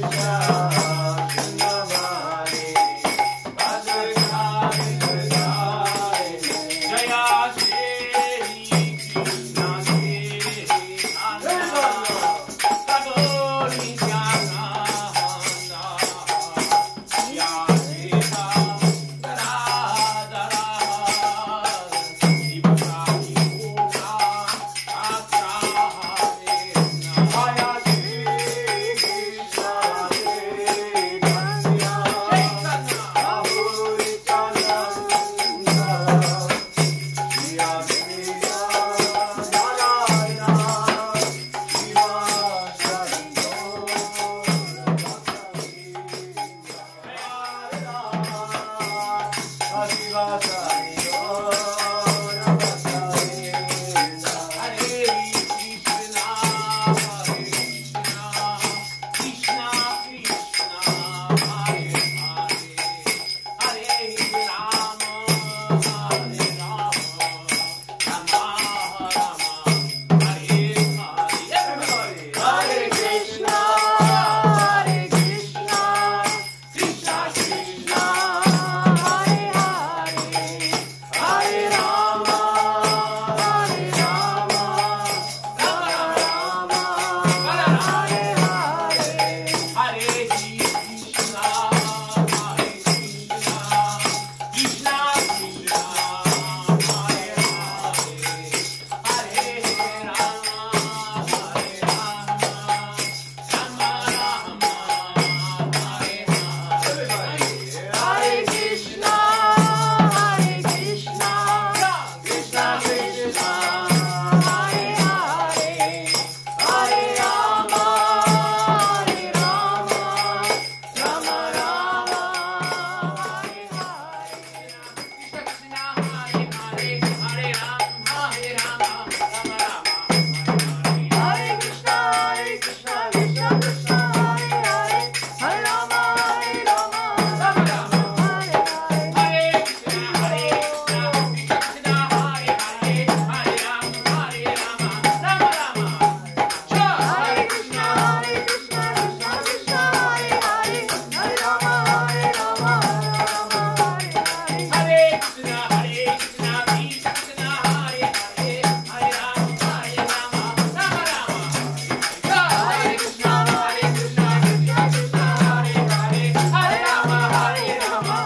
Krishna. Come on.